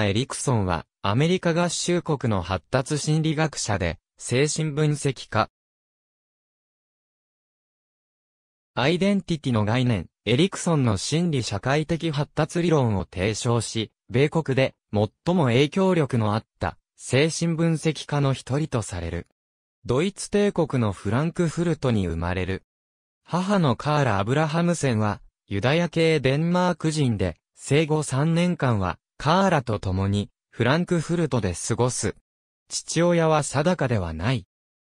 エリクソンは、アメリカ合衆国の発達心理学者で、精神分析家。アイデンティティの概念、エリクソンの心理社会的発達理論を提唱し、米国で最も影響力のあった精神分析家の一人とされる。ドイツ帝国のフランクフルトに生まれる。母のカーラ・アブラハムセンは、ユダヤ系デンマーク人で、生後3年間は、カーラと共に、フランクフルトで過ごす。父親は定かではない。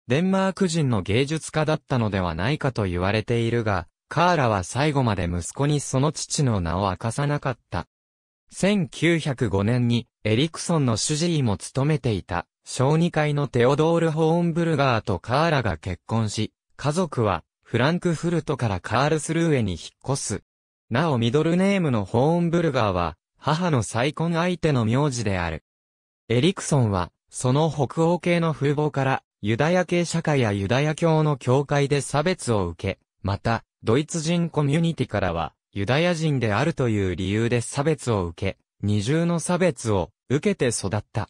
デンマーク人の芸術家だったのではないかと言われているが、カーラは最後まで息子にその父の名を明かさなかった。1905年にエリクソンの主治医も務めていた小児科医のテオドール・ホーンブルガーとカーラが結婚し、家族はフランクフルトからカールスルーエに引っ越す。なおミドルネームのホーンブルガーは母の再婚相手の名字である。エリクソンはその北欧系の風貌からユダヤ系社会やユダヤ教の教会で差別を受け、またドイツ人コミュニティからは、ユダヤ人であるという理由で差別を受け、二重の差別を受けて育った。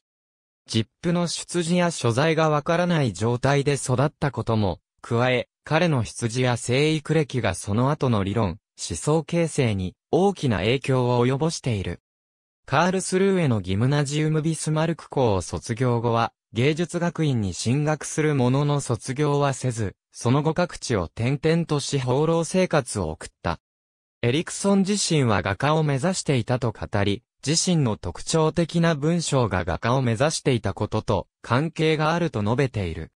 ジップの出自や所在がわからない状態で育ったことも、加え、彼の出自や生育歴がその後の理論、思想形成に大きな影響を及ぼしている。カールスルーエのギムナジウムビスマルク校を卒業後は、芸術学院に進学するものの卒業はせず、その後各地を転々とし放浪生活を送った。エリクソン自身は画家を目指していたと語り、自身の特徴的な文章が画家を目指していたことと関係があると述べている。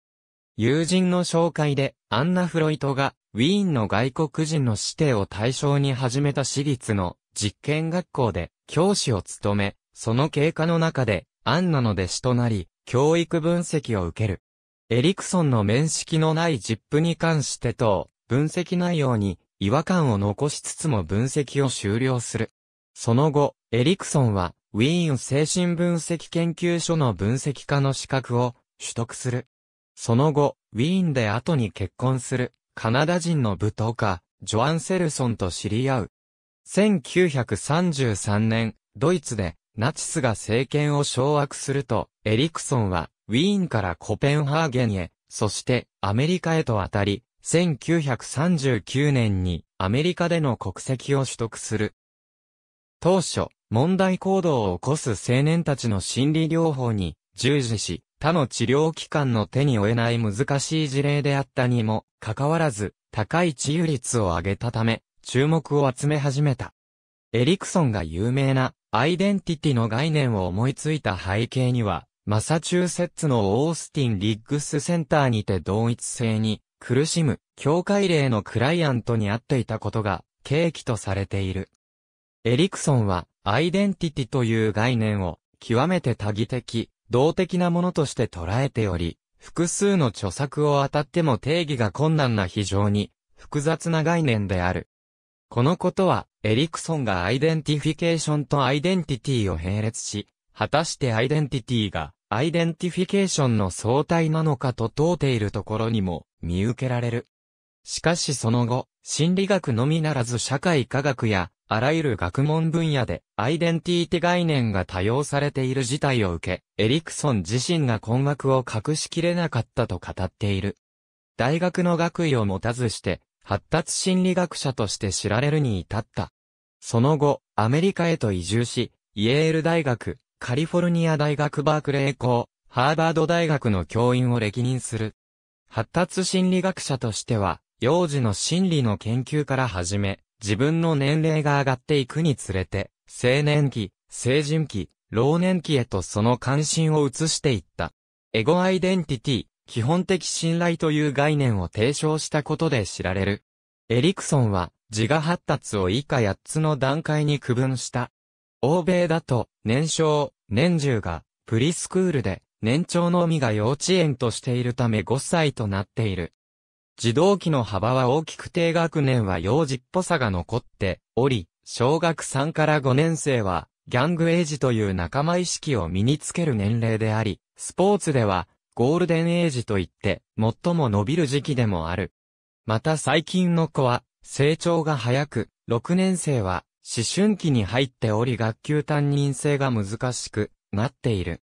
友人の紹介で、アンナ・フロイトが、ウィーンの外国人の指定を対象に始めた私立の実験学校で教師を務め、その経過の中で、アンナの弟子となり、教育分析を受ける。エリクソンの面識のないジップに関してと、分析内容に違和感を残しつつも分析を終了する。その後、エリクソンは、ウィーン精神分析研究所の分析家の資格を取得する。その後、ウィーンで後に結婚する、カナダ人の舞踏家、ジョアン・セルソンと知り合う。1933年、ドイツで、ナチスが政権を掌握すると、エリクソンは、ウィーンからコペンハーゲンへ、そしてアメリカへと渡り、1939年にアメリカでの国籍を取得する。当初、問題行動を起こす青年たちの心理療法に従事し、他の治療機関の手に負えない難しい事例であったにも、かかわらず、高い治癒率を上げたため、注目を集め始めた。エリクソンが有名なアイデンティティの概念を思いついた背景には、マサチューセッツのオースティン・リッグスセンターにて同一性に苦しむ教会例のクライアントに会っていたことが契機とされている。エリクソンはアイデンティティという概念を極めて多義的、動的なものとして捉えており、複数の著作を当たっても定義が困難な非常に複雑な概念である。このことは、エリクソンがアイデンティフィケーションとアイデンティティを並列し、果たしてアイデンティティがアイデンティフィケーションの総体なのかと問うているところにも見受けられる。しかしその後、心理学のみならず社会科学やあらゆる学問分野でアイデンティティ概念が多用されている事態を受け、エリクソン自身が困惑を隠しきれなかったと語っている。大学の学位を持たずして、発達心理学者として知られるに至った。その後、アメリカへと移住し、イェール大学、カリフォルニア大学バークレー校、ハーバード大学の教員を歴任する。発達心理学者としては、幼児の心理の研究から始め、自分の年齢が上がっていくにつれて、青年期、成人期、老年期へとその関心を移していった。エゴアイデンティティ、基本的信頼という概念を提唱したことで知られる。エリクソンは、自我発達を以下8つの段階に区分した。欧米だと、年少、年中が、プリスクールで、年長のみが幼稚園としているため5歳となっている。児童期の幅は大きく低学年は幼児っぽさが残っており、小学3から5年生は、ギャングエイジという仲間意識を身につける年齢であり、スポーツでは、ゴールデンエイジといって、最も伸びる時期でもある。また最近の子は、成長が早く、6年生は、思春期に入っており学級担任制が難しくなっている。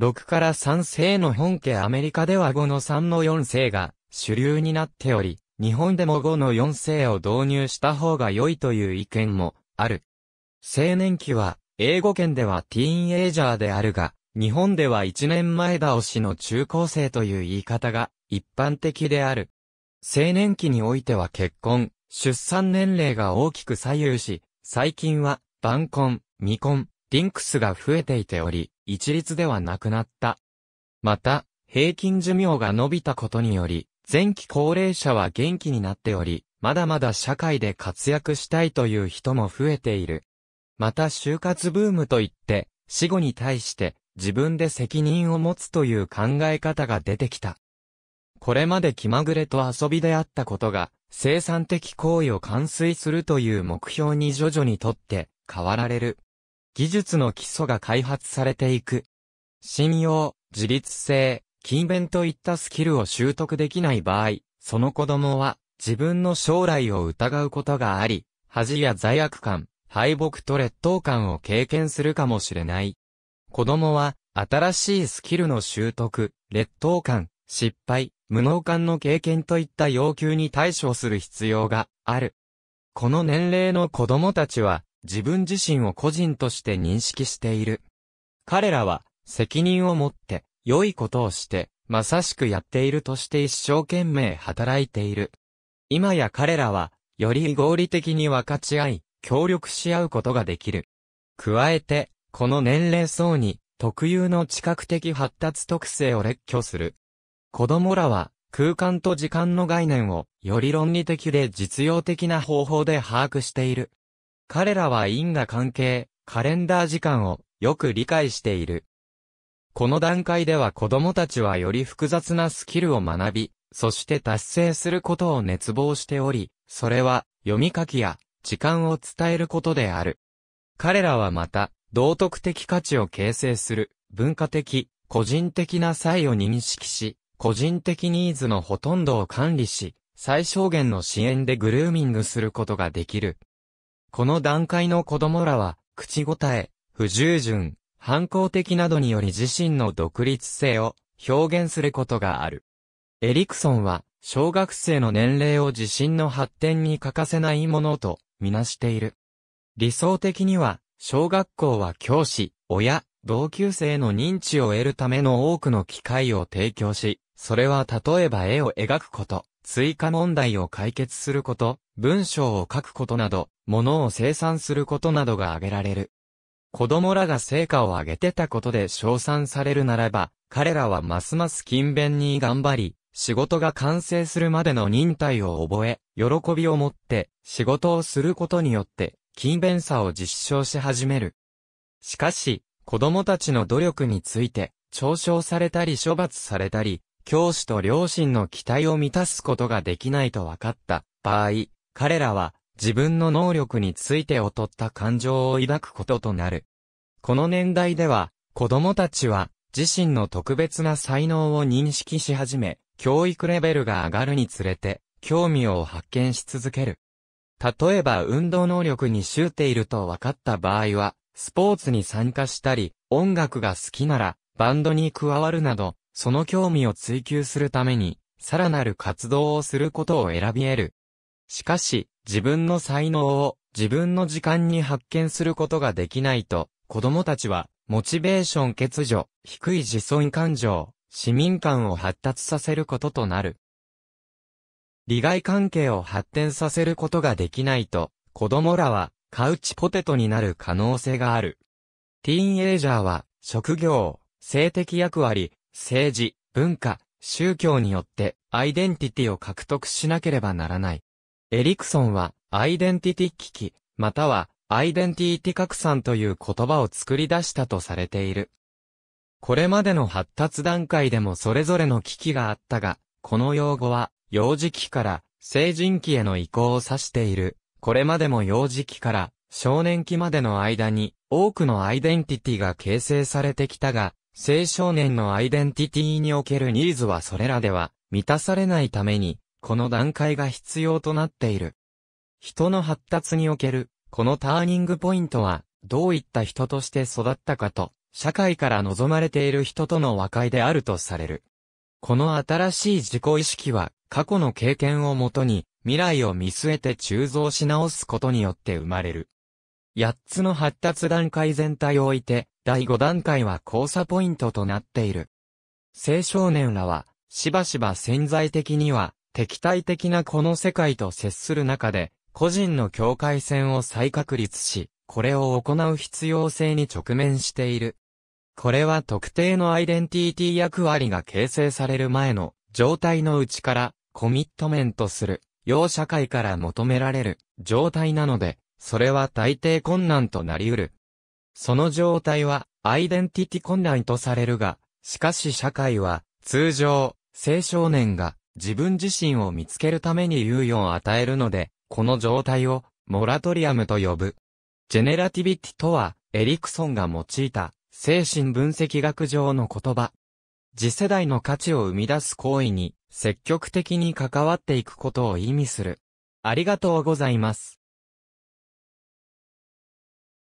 6から3世の本家アメリカでは5の3の4世が主流になっており、日本でも5の4世を導入した方が良いという意見もある。青年期は英語圏ではティーンエイジャーであるが、日本では1年前倒しの中高生という言い方が一般的である。青年期においては結婚、出産年齢が大きく左右し、最近は、晩婚、未婚、リンクスが増えていており、一律ではなくなった。また、平均寿命が伸びたことにより、前期高齢者は元気になっており、まだまだ社会で活躍したいという人も増えている。また就活ブームといって、死後に対して自分で責任を持つという考え方が出てきた。これまで気まぐれと遊びであったことが、生産的行為を完遂するという目標に徐々にとって変わられる。技術の基礎が開発されていく。信用、自立性、勤勉といったスキルを習得できない場合、その子供は自分の将来を疑うことがあり、恥や罪悪感、敗北と劣等感を経験するかもしれない。子供は新しいスキルの習得、劣等感、失敗、無能感の経験といった要求に対処する必要がある。この年齢の子供たちは自分自身を個人として認識している。彼らは責任を持って良いことをしてまさしくやっているとして一生懸命働いている。今や彼らはより合理的に分かち合い、協力し合うことができる。加えて、この年齢層に特有の知覚的発達特性を列挙する。子供らは空間と時間の概念をより論理的で実用的な方法で把握している。彼らは因果関係、カレンダー時間をよく理解している。この段階では子供たちはより複雑なスキルを学び、そして達成することを熱望しており、それは読み書きや時間を伝えることである。彼らはまた、道徳的価値を形成する、文化的、個人的な差を認識し、個人的ニーズのほとんどを管理し、最小限の支援でグルーミングすることができる。この段階の子供らは、口答え、不従順、反抗的などにより自身の独立性を表現することがある。エリクソンは、小学生の年齢を自身の発展に欠かせないものとみなしている。理想的には、小学校は教師、親、同級生の認知を得るための多くの機会を提供し、それは例えば絵を描くこと、追加問題を解決すること、文章を書くことなど、物を生産することなどが挙げられる。子供らが成果を上げてたことで称賛されるならば、彼らはますます勤勉に頑張り、仕事が完成するまでの忍耐を覚え、喜びを持って仕事をすることによって、勤勉さを実証し始める。しかし、子供たちの努力について、嘲笑されたり処罰されたり、教師と両親の期待を満たすことができないと分かった場合、彼らは自分の能力について劣った感情を抱くこととなる。この年代では、子供たちは自身の特別な才能を認識し始め、教育レベルが上がるにつれて、興味を発見し続ける。例えば運動能力に習っていると分かった場合は、スポーツに参加したり、音楽が好きなら、バンドに加わるなど、その興味を追求するために、さらなる活動をすることを選び得る。しかし、自分の才能を自分の時間に発見することができないと、子供たちは、モチベーション欠如、低い自尊感情、市民感を発達させることとなる。利害関係を発展させることができないと、子供らは、カウチポテトになる可能性がある。ティーンエイジャーは、職業、性的役割、政治、文化、宗教によってアイデンティティを獲得しなければならない。エリクソンはアイデンティティ危機、またはアイデンティティ拡散という言葉を作り出したとされている。これまでの発達段階でもそれぞれの危機があったが、この用語は幼児期から成人期への移行を指している。これまでも幼児期から少年期までの間に多くのアイデンティティが形成されてきたが、青少年のアイデンティティにおけるニーズはそれらでは満たされないために、この段階が必要となっている。人の発達におけるこのターニングポイントは、どういった人として育ったかと、社会から望まれている人との和解であるとされる。この新しい自己意識は、過去の経験をもとに、未来を見据えて鋳造し直すことによって生まれる。8つの発達段階全体を置いて、第5段階は交差ポイントとなっている。青少年らは、しばしば潜在的には、敵対的なこの世界と接する中で、個人の境界線を再確立し、これを行う必要性に直面している。これは特定のアイデンティティ役割が形成される前の状態のうちからコミットメントする、要社会から求められる状態なので、それは大抵困難となり得る。その状態はアイデンティティ困難とされるが、しかし社会は通常、青少年が自分自身を見つけるために猶予を与えるので、この状態をモラトリアムと呼ぶ。ジェネラティビティとは、エリクソンが用いた精神分析学上の言葉。次世代の価値を生み出す行為に積極的に関わっていくことを意味する。ありがとうございます。